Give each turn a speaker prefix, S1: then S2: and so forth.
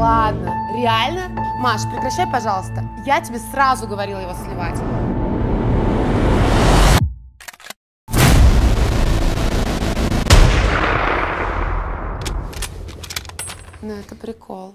S1: ладно, реально? Маш, прекращай, пожалуйста. Я тебе сразу говорила его сливать. Ну это прикол.